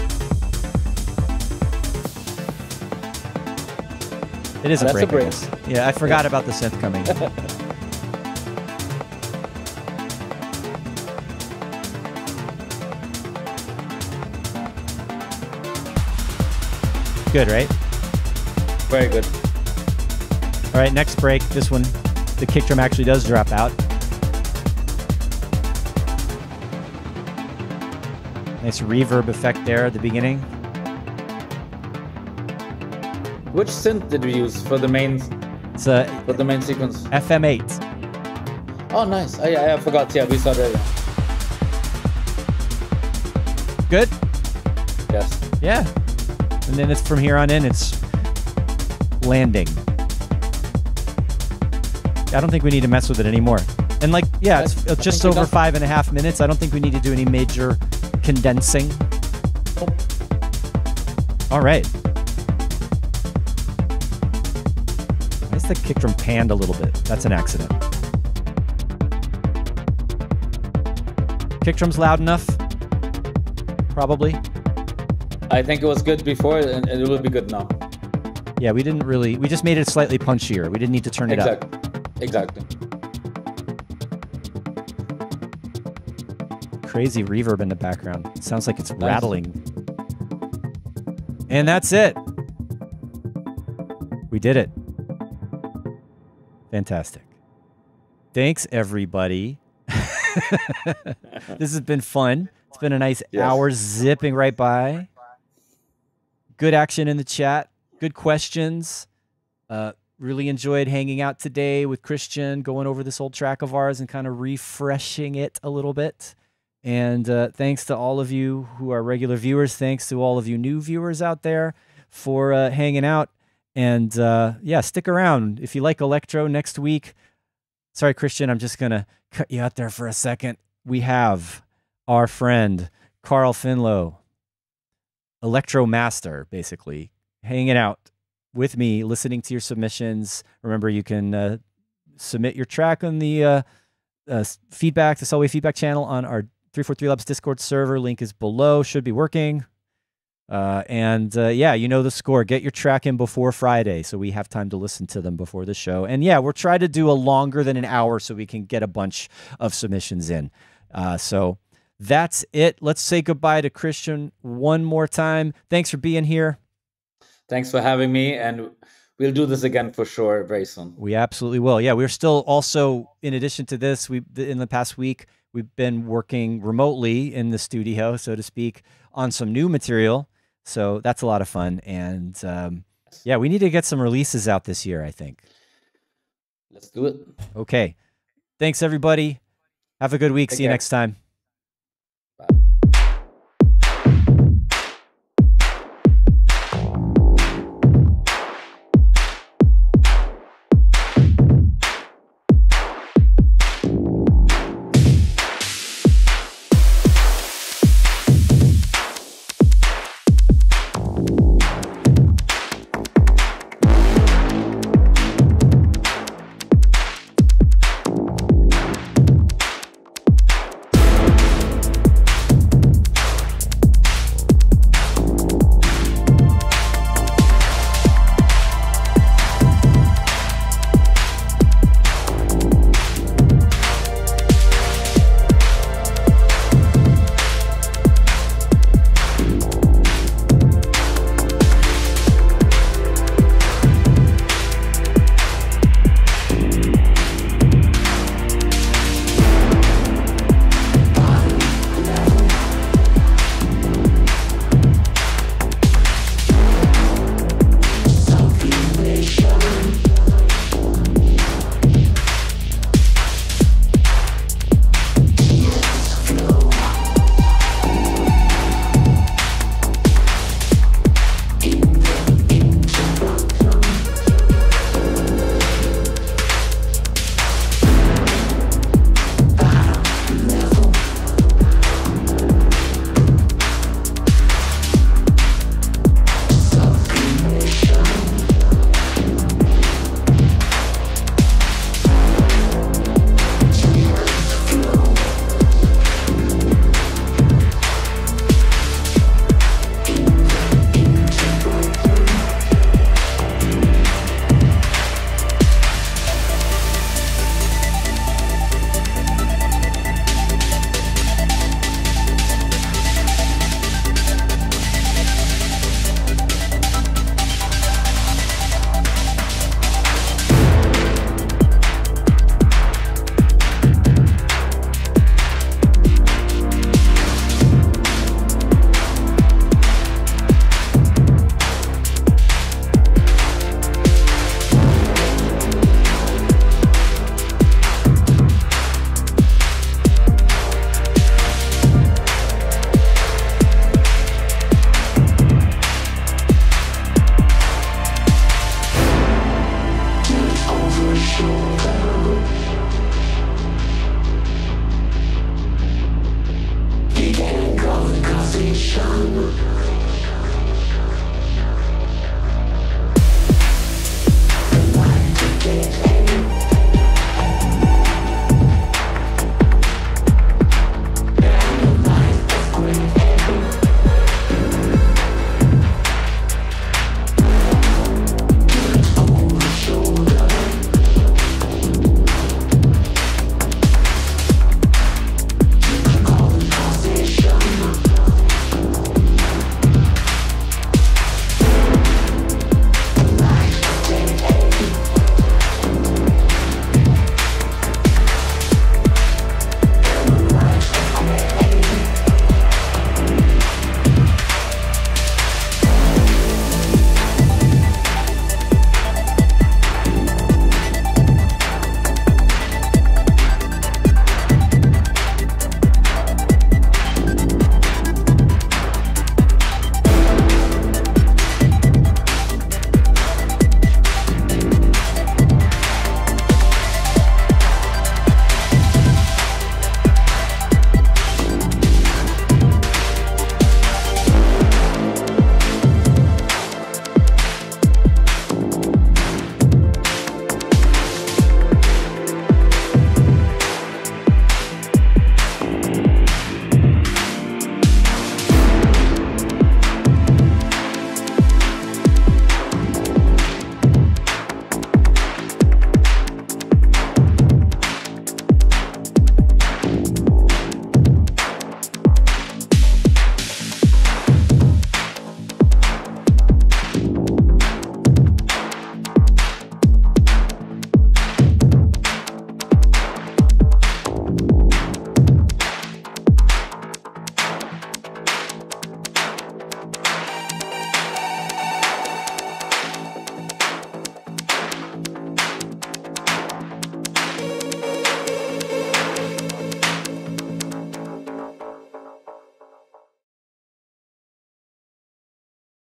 It is a That's break. a break. Yeah, I forgot about the synth coming. Good, right? Very good. All right, next break. This one, the kick drum actually does drop out. Nice reverb effect there at the beginning. Which synth did we use for the main It's a for the main sequence? FM8. Oh, nice. Oh, I, I, I forgot. Yeah, we saw that. Good? Yes. Yeah. And then it's from here on in, it's landing. I don't think we need to mess with it anymore. And like, yeah, it's just over five and a half minutes. I don't think we need to do any major condensing. All right. The kick drum panned a little bit? That's an accident. Kick drum's loud enough? Probably. I think it was good before, and it will be good now. Yeah, we didn't really. We just made it slightly punchier. We didn't need to turn it up. Exactly. Exactly. Crazy reverb in the background. It sounds like it's rattling. And that's it. We did it. Fantastic. Thanks, everybody. this has been fun. It's been a nice Yes. hour zipping right by. Good action in the chat. Good questions. Uh, really enjoyed hanging out today with Christian, going over this old track of ours and kind of refreshing it a little bit. And uh, thanks to all of you who are regular viewers. Thanks to all of you new viewers out there for uh, hanging out. And uh, yeah, stick around. If you like electro next week, sorry, Christian, I'm just going to cut you out there for a second. We have our friend Carl Finlow, Electro Master, basically, hanging out with me, listening to your submissions. Remember, you can uh, submit your track on the uh, uh, feedback, the Selway feedback channel on our 343 Labs Discord server. Link is below, should be working. Uh, and uh, yeah, you know the score. Get your track in before Friday so we have time to listen to them before the show. And yeah, we're trying to do a longer than an hour so we can get a bunch of submissions in. Uh, so that's it. Let's say goodbye to Christian one more time. Thanks for being here. Thanks for having me, and we'll do this again for sure very soon. We absolutely will. Yeah, we're still also in addition to this, we in the past week we've been working remotely in the studio, so to speak, on some new material. So that's a lot of fun, and um, yeah, we need to get some releases out this year. I think. Let's do it. Okay, thanks everybody. Have a good week. Take See you next time.